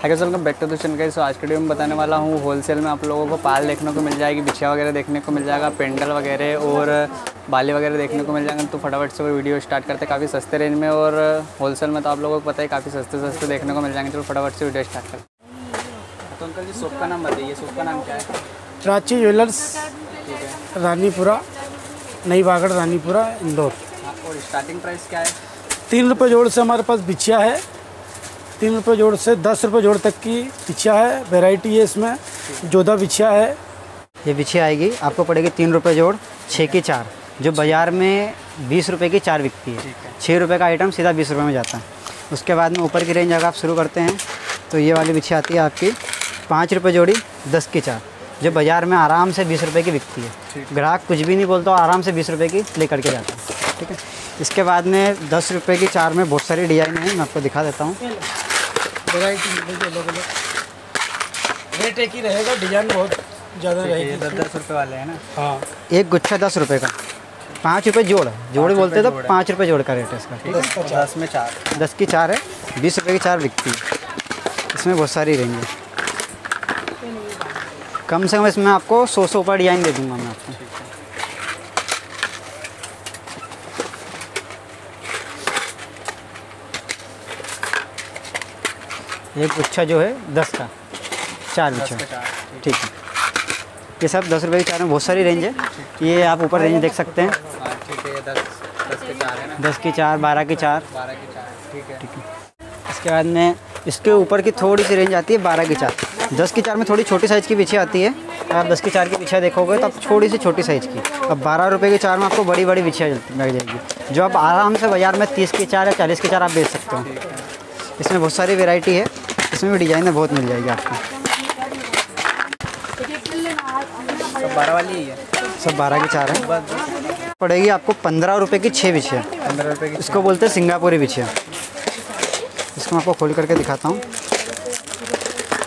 है welcome back to the channel so आज के वीडियो में बताने वाला हूँ होलसेल में आप लोगों को पाल देखने को मिल जाएगी बिछिया वगैरह देखने को मिल जाएगा पेंडल वगैरह और बाली वगैरह देखने को मिल जाएगा। तो फटाफट से वो वीडियो स्टार्ट करते काफ़ी सस्ते रेंज में और होलसेल में तो आप लोगों को पता है काफ़ी सस्ते सस्ते देखने को मिल जाएँगे। तो फटाफट से वीडियो स्टार्ट करते तो अंकल जी शॉप का नाम बताइए शॉप का नाम क्या है? प्राची ज्वेलर्स रानीपुरा नई बागड़ रानीपुरा इंदौर। हाँ, और स्टार्टिंग प्राइस क्या है? तीन रुपये जोड़ से हमारे पास बिछिया है। तीन रुपये जोड़ से दस रुपये जोड़ तक की बिछिया है वेराइटी है इसमें जोधा बिछिया है। ये बिछिया आएगी आपको पड़ेगी तीन रुपये जोड़ छः की चार जो बाज़ार में बीस रुपये की चार बिकती है। छः रुपये का आइटम सीधा बीस रुपये में जाता है। उसके बाद में ऊपर की रेंज अगर आप शुरू करते हैं तो ये वाली बिछी आती है आपकी पाँच रुपये जोड़ी दस की चार जो बाज़ार में आराम से बीस रुपये की बिकती है। ग्राहक कुछ भी नहीं बोलता आराम से बीस रुपये की ले करके जाता है। ठीक है? इसके बाद में दस रुपये की चार में बहुत सारी डिज़ाइन है मैं आपको दिखा देता हूँ। वैरायटी अलग अलग रेट एक ही रहेगा डिज़ाइन बहुत ज़्यादा ये रहेगी। दस दस रुपये वाले हैं ना? हाँ। एक गुच्छा दस रुपये का। पाँच रुपये जोड़ जोड़ बोलते तो पाँच रुपये जोड़ का रेट है इसका। ठीक है दस में चार। दस की चार है बीस रुपये की चार बिकती है। इसमें बहुत सारी रेंज है। कम से कम इसमें आपको सौ सौ ऊपर डिज़ाइन दे दूँगा मैं आपको। एक गुच्छा जो है दस का। चार गुच्छा। ठीक। है। ये सब दस रुपये की चार में बहुत सारी रेंज है। ये आप ऊपर रेंज देख सकते हैं। हाँ दस के चार है की चार बारह की चार। ठीक है। इसके बाद में इसके ऊपर की थोड़ी सी रेंज आती है बारह की चार। दस की चार में थोड़ी छोटी साइज़ की पीछे आती है। आप दस की चार की पीछे देखोगे तो आप थोड़ी सी छोटी साइज़ की। अब बारह रुपये की चार में आपको बड़ी बड़ी बिछिया लग जाएगी। जो आप आराम से बाज़ार में तीस की चार या चालीस की चार आप बेच सकते हो। इसमें बहुत सारी वेराइटी है। इसमें भी डिज़ाइनें बहुत मिल जाएगी आपको। सब बारह वाली है सब बारह की चार है। पड़ेगी आपको पंद्रह रुपये की छः बिछिया। पंद्रह रुपये की इसको बोलते हैं सिंगापुरी बिछिया। इसको मैं आपको खोल करके दिखाता हूँ।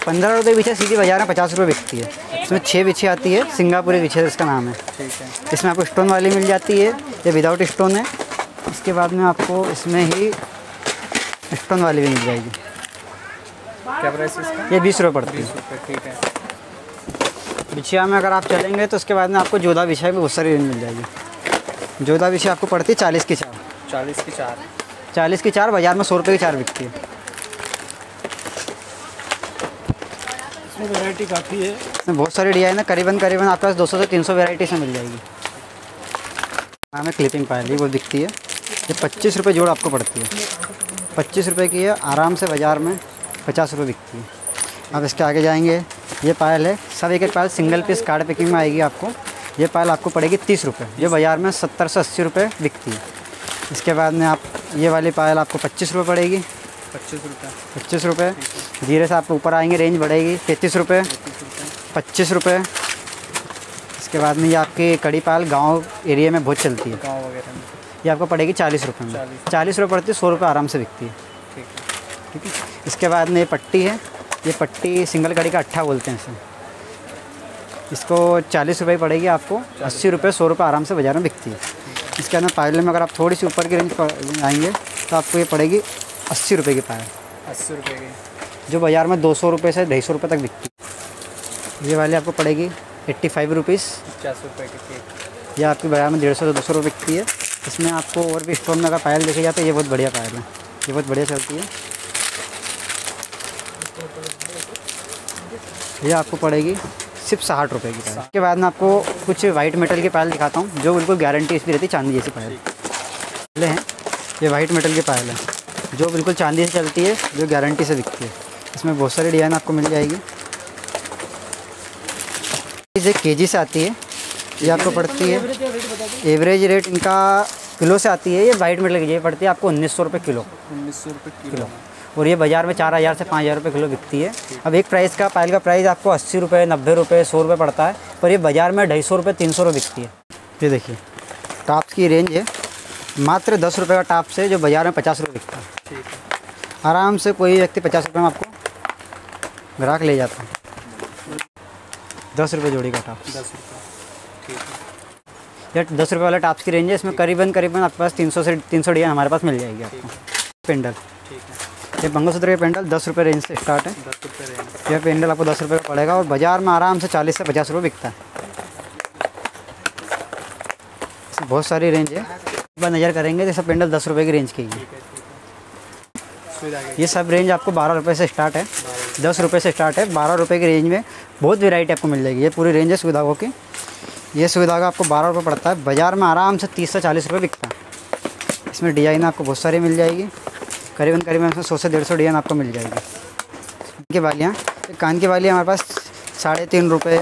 पंद्रह रुपये बिछिया सीधी बाज़ार में पचास रुपये बिकती है। इसमें छः बिछी आती है सिंगापुरी बिछे इसका नाम है। ठीक है। इसमें आपको स्टोन वाली मिल जाती है ये विदाउट स्टोन है। इसके बाद में आपको इसमें ही स्टोन वाली भी मिल जाएगी। क्या प्राइस इसका? ये बीस रुपये पड़ती बीस है रुपये ठीक है। बिछिया में अगर आप चलेंगे तो उसके बाद में आपको जोधा बिछिया भी बहुत सारी रेंज मिल जाएगी। जोधा बिछिया आपको पड़ती है चालीस की चार। चालीस की चार। चालीस की चार बाज़ार में सौ रुपये की चार बिकती है। इसमें वैरायटी काफ़ी है। इसमें बहुत सारी डिज़ाइन है करीबन करीबन आपके पास 200 से 300 वैरायटी से मिल जाएगी। नाम है क्लिपिंग पायली वो दिखती है। ये पच्चीस रुपये जोड़ आपको पड़ती है। पच्चीस रुपये की है आराम से बाज़ार में। पचास रुपये बिकती है। अब इसके आगे जाएँगे। ये पायल है। सब एक एक पायल सिंगल पीस कार्ड पैकिंग में आएगी आपको? ये पायल आपको पड़ेगी तीस रुपये ये बाज़ार में सत्तर से अस्सी रुपये बिकती है। इसके बाद में आप ये वाली पायल आपको पच्चीस रुपये पड़ेगी। पच्चीस रुपये पच्चीस रुपये धीरे से आप ऊपर आएँगे रेंज बढ़ेगी। तैंतीस रुपये पच्चीस रुपये इसके बाद में ये आपकी कड़ी पायल गाँव एरिया में बहुत चलती है। गाँव वगैरह में। ये आपको पड़ेगी चालीस रुपये में। चालीस। चालीस रुपये पड़ती है सौ रुपये आराम से बिकती है। ठीक है। ठीक है। इसके बाद में ये पट्टी है ये पट्टी सिंगल कड़ी का अट्ठा बोलते हैं इसे। इसको चालीस रुपये पड़ेगी आपको अस्सी रुपये सौ रुपये आराम से बाज़ार में बिकती है। इसके अंदर पायल में अगर आप थोड़ी सी ऊपर की रेंज पर आएँगे तो आपको ये पड़ेगी अस्सी रुपये की पायल। अस्सी रुपये की। जो बाज़ार में दो सौ रुपये से ढाई सौ रुपये तक बिकती है। ये वाली आपको पड़ेगी एट्टी फाइव रुपीज़ पचास रुपये की ये आपकी बाज़ार में डेढ़ सौ से दो सौ रुपये बिकती है। इसमें आपको और भी स्टोन में अगर पायल देखी जाए तो ये बहुत बढ़िया पायल है। ये बहुत बढ़िया चलती है। ये आपको पड़ेगी सिर्फ़ साठ रुपये की पायल इसके बाद में आपको कुछ वाइट मेटल की पायल दिखाता हूँ जो बिल्कुल गारंटी इसकी रहती है चांदी जैसी पायल पहले हैं ये वाइट मेटल की पायल है जो बिल्कुल चांदी से चलती है जो गारंटी से दिखती है। इसमें बहुत सारी डिज़ाइन आपको मिल जाएगी। ये के जी से आती है ये आपको पड़ती है। एवरेज रेट इनका किलो से आती है ये वाइट मेटल की ये पड़ती है आपको उन्नीस सौ रुपये किलो। उन्नीस सौ रुपये किलो। और ये बाज़ार में चार हज़ार से पाँच हज़ार रुपये किलो बिकती है। अब एक प्राइस का पायल का प्राइस आपको अस्सी रुपये नब्बे रुपये सौ रुपये पड़ता है पर ये बाज़ार में ढाई सौ रुपये तीन सौ रुपये बिकती है। ये देखिए टाप्स की रेंज है। मात्र दस रुपये का टाप से जो बाज़ार में पचास रुपये बिकता है। ठीक है। आराम से कोई व्यक्ति पचास रुपये में आपको ग्राहक ले जाता है। दस रुपये जोड़ी का टाप दस रुपये। ठीक है। ये दस रुपये वाला टाप्स की रेंज है इसमें करीबन करीबन आपके पास तीन सौ से तीन सौ डिज़ाइन हमारे पास मिल जाएगी आपको। पेंडल। ठीक है। ये मंगलसूत्र के पेंडल दस रुपये रेंज से स्टार्ट है। दस रुपये रेंज यह पेंडल आपको दस रुपये का पड़ेगा और बाज़ार में आराम से चालीस से पचास रुपये बिकता है। बहुत सारी रेंज है। एक बार नज़र करेंगे तो सब पेंडल दस रुपये की रेंज की है। ये सब रेंज आपको बारह रुपये से स्टार्ट है। दस रुपये से स्टार्ट है। बारह रुपये की रेंज में बहुत वैरायटी आपको मिल जाएगी। ये पूरी रेंज है सुविधाओं की। ये सुविधा का आपको बारह रुपये पड़ता है। बाज़ार में आराम से तीस से चालीस रुपये बिकता है। इसमें डिज़ाइन आपको बहुत सारी मिल जाएगी। करीबन करीबन इसमें सौ से डेढ़ सौ डिज़ाइन आपको मिल जाएगी। कान की बालियाँ। कान की बालियाँ हमारे पास साढ़े तीन रुपये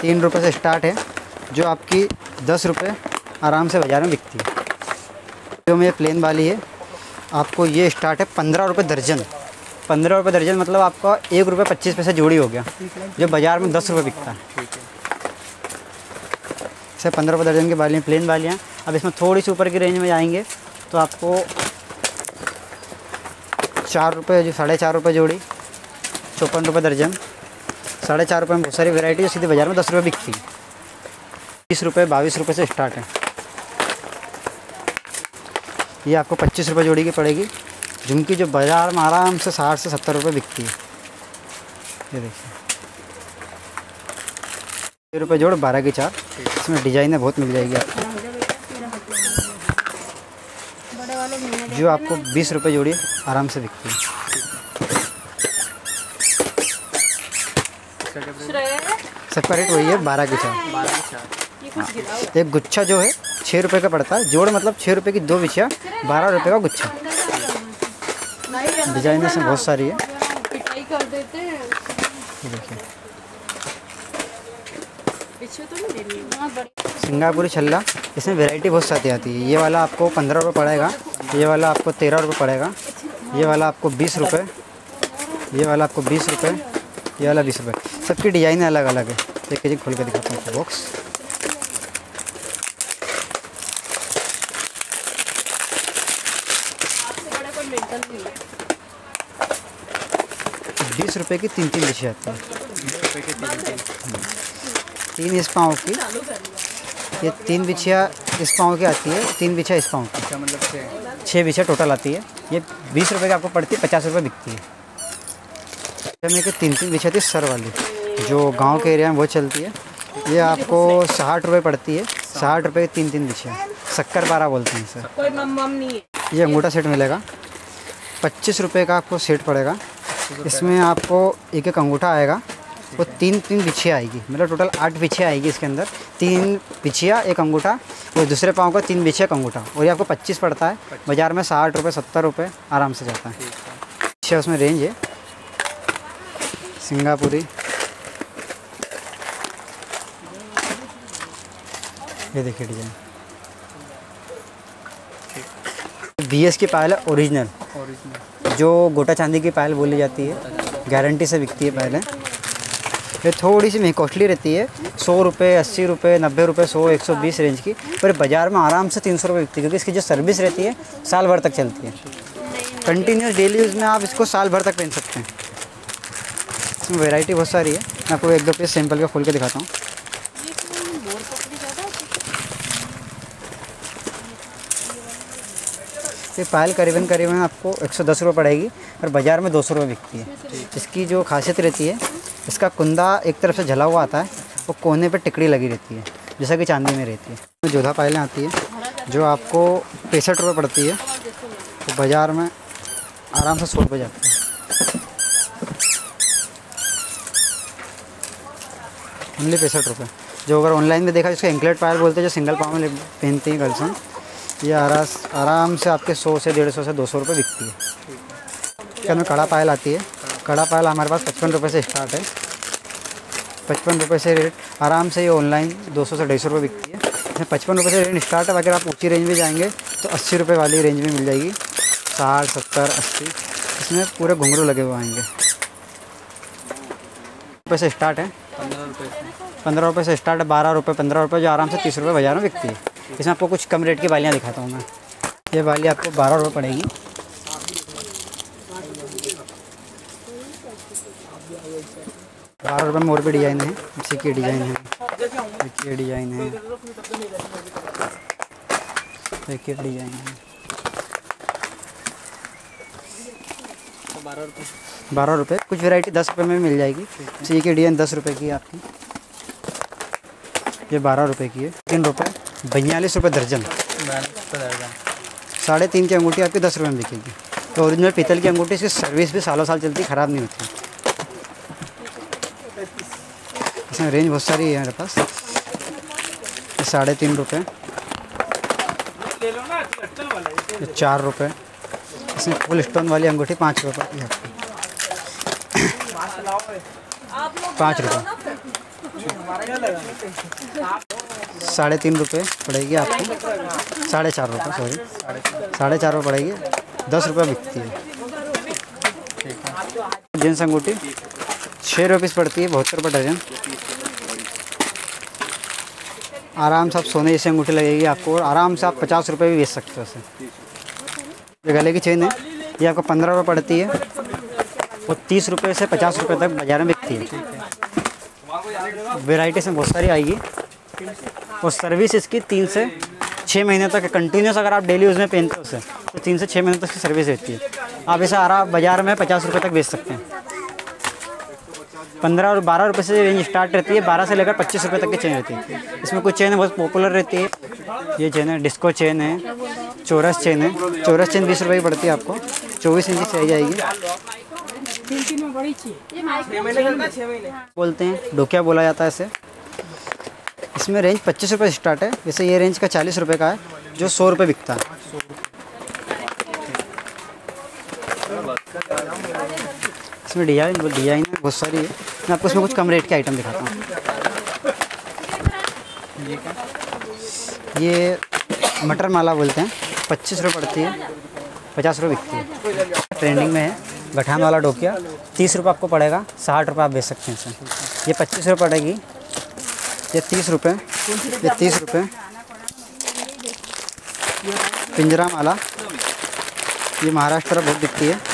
तीन रुपये से स्टार्ट है, जो आपकी दस रुपये आराम से बाज़ार में बिकती है। जो में प्लेन वाली है, आपको ये स्टार्ट है पंद्रह रुपये दर्जन। पंद्रह रुपये दर्जन मतलब आपका एक रुपये पच्चीस पैसे जोड़ी हो गया, जो बाज़ार में दस रुपये बिकता है। ठीक है से पंद्रह रुपये दर्जन की बालियाँ प्लेन बालियाँ। अब इसमें थोड़ी सी ऊपर की रेंज में जाएँगे तो आपको चार रुपये जो, साढ़े चार रुपये जोड़ी, चौपन रुपये दर्जन, साढ़े चार रुपये में बहुत सारी वैरायटी जो सीधे बाज़ार में दस रुपये बिकती है। बीस रुपये बाईस रुपये से स्टार्ट है। ये आपको पच्चीस रुपये जोड़ी की पड़ेगी झुमकी जो बाज़ार में आराम से साठ से सत्तर रुपये बिकती है। ये देखिए। रुपये जोड़, बारह की चार, इसमें डिजाइनें बहुत मिल जाएगी आपको। जो आपको बीस रुपये जोड़ी आराम से बिकती है। सबका रेट वही है, बारह की चार। चार एक गुच्छा जो है छः रुपये का पड़ता है। जोड़ मतलब छः रुपये की दो बिछिया बारह रुपये का गुच्छा। डिज़ाइन इसमें बहुत सारी है। हैं सिंगापुरी छल्ला इसमें वैरायटी बहुत सारी आती है। ये वाला आपको पंद्रह रुपये पड़ेगा ये वाला आपको तेरह रुपये पड़ेगा ये वाला आपको बीस रुपये ये वाला आपको बीस रुपये ये वाला बीस रुपये सबकी डिज़ाइन अलग अलग है। एक के जी खोल के दिखाता हूँ बॉक्स आपसे बड़ा कोई मेंटल नहीं है। बीस रुपये की तीन तीन डिशें आती हैं। तीन इस पाँव की। ये तीन बिछिया इस पाँव की आती है तीन बिछिया इस पाँव की। क्या मतलब छः। बिछिया टोटल आती है। ये बीस रुपये की आपको पड़ती है पचास रुपये बिकती है। में कि तीन तीन बिछिया थी सर वाली। जो गाँव के एरिया में वो चलती है। ये आपको साठ रुपये पड़ती है। साठ रुपये की तीन तीन बिछिया। शक्कर पारा बोलते हैं सर कोई मम मम नहीं है। ये अंगूठा सेट मिलेगा। पच्चीस रुपये का आपको सेट पड़ेगा। इसमें आपको एक एक अंगूठा आएगा। वो तीन तीन बिछिया आएगी। मतलब टोटल आठ बिछिया आएगी इसके अंदर। तीन बिछिया एक अंगूठा और दूसरे पाँव का तीन बिछिया एक अंगूठा। और ये आपको पच्चीस पड़ता है। बाज़ार में साठ रुपये सत्तर रुपये आराम से जाता है। बिछिया उसमें रेंज है। सिंगापुरी। ये देखिए डिज़ाइन बी एस की पायल है ओरिजिनल ओरिजिनल जो गोटा चांदी की पायल बोली जाती है गारंटी से बिकती है पायलें। ये थोड़ी सी कॉस्टली रहती है, सौ रुपये अस्सी रुपये नब्बे रुपये सौ, एक सौ बीस रेंज की। पर बाज़ार में आराम से तीन सौ रुपये बिकती है, क्योंकि इसकी जो सर्विस रहती है, साल भर तक चलती है। कंटिन्यूस डेली यूज़ में आप इसको साल भर तक पहन सकते हैं। इसमें वेराइटी बहुत सारी है। मैं आपको एक दो पीस सैंपल का खोल के दिखाता हूँ। ये पायल करीबन करीबन आपको एक सौ दस रुपये पड़ेगी और बाज़ार में दो सौ रुपये बिकती है। इसकी जो खासियत रहती है इसका कुंदा एक तरफ़ से झला हुआ आता है, वो कोने पे टिकड़ी लगी रहती है, जैसा कि चांदी में रहती है। जोधा पायलें आती है, जो आपको पैंसठ रुपये पड़ती है। तो बाज़ार में आराम से सौ रुपये जाती है। ओनली पैंसठ रुपये जो अगर ऑनलाइन में देखा, जिसको एंकलेट पायल बोलते हैं, जो सिंगल पाँव में पहनती हैं गर्ल्स ये आरास आराम से आपके सौ से डेढ़ सौ से दो सौ रुपये बिकती है। अंदर कड़ा पायल आती है। कड़ा पायल हमारे पास पचपन रुपये से स्टार्ट है। पचपन रुपये से रेट आराम से ये ऑनलाइन दो सौ से ढाई सौ रुपये बिकती है। इसमें पचपन रुपये से रेट स्टार्ट है अगर आप ऊँची रेंज में जाएँगे तो अस्सी रुपये वाली रेंज में मिल जाएगी। साठ सत्तर अस्सी इसमें पूरे घुंघरू लगे हुए आएँगे। रुपये से स्टार्ट है। पंद्रह रुपये से। पंद्रह रुपये से स्टार्ट है बारह रुपये पंद्रह रुपये जो आराम से तीस रुपये बाज़ार में बिकती है। इसमें आपको कुछ कम रेट की बालियाँ दिखाता हूँ मैं। ये बाली आपको बारह रुपये पड़ेगी। बारह रुपये में और भी डिज़ाइन है, इसी की डिज़ाइन है। देखिए डिज़ाइन है। देखिए डिज़ाइन है। बारह रुपये बारह रुपये कुछ वैरायटी दस रुपये में मिल जाएगी। सी की डिज़ाइन दस रुपये की है आपकी। ये बारह रुपये की है। तीन रुपये बयालीस रुपये दर्जन। साढ़े तीन की अंगूठी आपकी दस रुपये में बिकेगी। तो ओरिजिनल पीतल की अंगूठी, इसकी सर्विस भी सालों साल चलती, ख़राब नहीं होती। इसमें रेंज बहुत सारी है मेरे पास। साढ़े तीन रुपये चार रुपये इसमें फुल स्टोन वाली अंगूठी पाँच रुपये है। पाँच रुपये साढ़े तीन रुपये पड़ेगी आपको। साढ़े चार रुपये सॉरी साढ़े चार रुपये पड़ेगी। दस रुपये बिकती है। जींस अंगूठी। छः रुपीस पड़ती है, बहत्तर रुपये डजन। आराम से आप सोने जैसी अंगूठी लगेगी आपको और आराम से आप पचास रुपये भी बेच सकते हो उसे। गले की चेन है। ये आपको पंद्रह रुपये पड़ती है। और तीस रुपये से पचास रुपये तक बाज़ार में बिकती है। वेराइटी इसमें बहुत सारी आएगी। और सर्विस इसकी तीन से छः महीने तक कंटिन्यूस अगर आप डेली उसमें पहनते हो उसे तो तीन से छः महीने तक की सर्विस रहती है। आप इसे आराम बाज़ार में पचास रुपये तक बेच सकते हैं। पंद्रह और बारह रुपये से रेंज स्टार्ट रहती है। बारह से लेकर पच्चीस रुपये तक की चेन रहती है। इसमें कुछ चेन बहुत पॉपुलर रहती है। ये चेन है डिस्को चेन है, चौरस चेन है। चौरस चेन बीस रुपये की पड़ती है आपको। चौबीस इंच की जाएगी। बोलते हैं, डोकिया बोला जाता है इसे। इसमें रेंज पच्चीस रुपये स्टार्ट है। जैसे ये रेंज का चालीस रुपये का है, जो सौ रुपये बिकता है। इसमें डिज़ाइन डिज़ाइन है बहुत सारी है। मैं आपको इसमें कुछ कम रेट के आइटम दिखाता हूँ। ये मटर माला बोलते हैं। पच्चीस रुपये पड़ती है, पचास रुपये बिकती है। ट्रेंडिंग में है। गठान वाला डोकिया, तीस रुपये आपको पड़ेगा, साठ रुपये आप बेच सकते हैं इसे। ये पच्चीस रुपये पड़ेगी। ये तीस रुपये ये तीस रुपये पिंजरा माला। ये महाराष्ट्र बहुत बिकती है।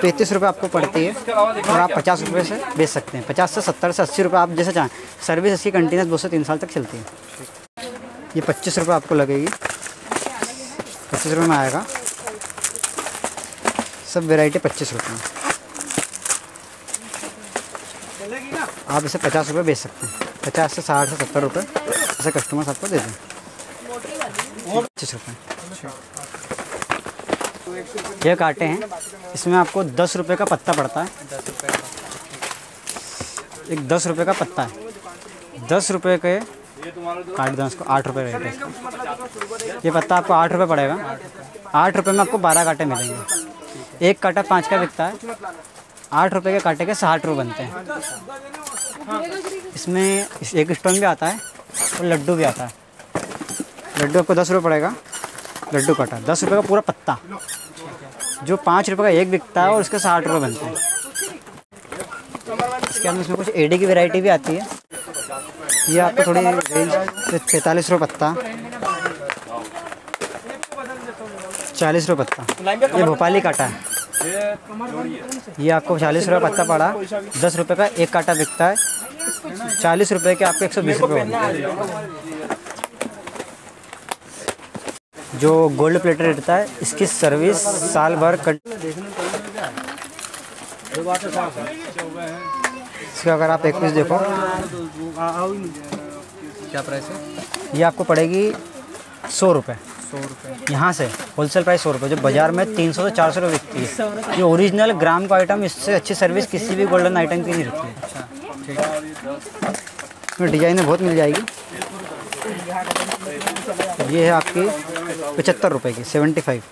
पैंतीस रुपये आपको पड़ती है और आप पचास रुपये से बेच सकते हैं। पचास से सत्तर से अस्सी रुपये आप जैसे चाहें। सर्विस इसकी कंटिन्यूस दो से तीन साल तक चलती है। ये पच्चीस रुपये आपको लगेगी। पच्चीस रुपये में आएगा। सब वैरायटी पच्चीस रुपये में। आप इसे पचास रुपये बेच सकते हैं। पचास से साठ से सत्तर रुपये ऐसे कस्टमर्स आपको दे दें। पच्चीस रुपये ये कांटे हैं। इसमें आपको दस रुपये का पत्ता पड़ता है। एक दस रुपये का पत्ता है। दस रुपये के काट दें उसको, आठ रुपये रेट है ये पत्ता आपको आठ रुपये पड़ेगा। आठ रुपये में आपको बारह कांटे मिलेंगे। एक कांटा पाँच का बिकता है। आठ रुपये के कांटे के साठ रुपये बनते हैं। इसमें एक स्टोन भी आता है और लड्डू भी आता है। लड्डू आपको दस रुपये पड़ेगा। लड्डू काटा। दस रुपये का पूरा पत्ता। जो पाँच रुपये का एक बिकता है और उसके साठ रुपये बनते हैं। इसके अंदर इसमें कुछ एडी की वैरायटी भी आती है। ये आपको थोड़ी रेंज पैंतालीस रुपये पत्ता, चालीस रुपये पत्ता। ये भोपाली काटा है। ये आपको चालीस रुपये पत्ता पड़ा, दस रुपये का एक काटा बिकता है। चालीस रुपये के आपको एक सौ बीस रुपये जो गोल्ड प्लेटर रहता है इसकी सर्विस साल भर कट इसका अगर आप एक पीस देखो। क्या प्राइस है? ये आपको पड़ेगी सौ रुपये सौ रुपये यहाँ से होलसेल प्राइस सौ रुपये जो बाज़ार में तीन सौ से चार सौ रुपये बिकती है। ये ओरिजिनल ग्राम का आइटम इससे अच्छी सर्विस किसी भी गोल्डन आइटम की नहीं रहती है। अच्छा ठीक। इसमें डिजाइनें बहुत मिल जाएगी। ये है आपकी पचहत्तर रुपये की सेवेंटी फाइव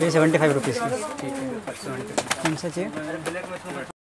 ये सेवेंटी फाइव रुपीज़ की कौन सा चाहिए?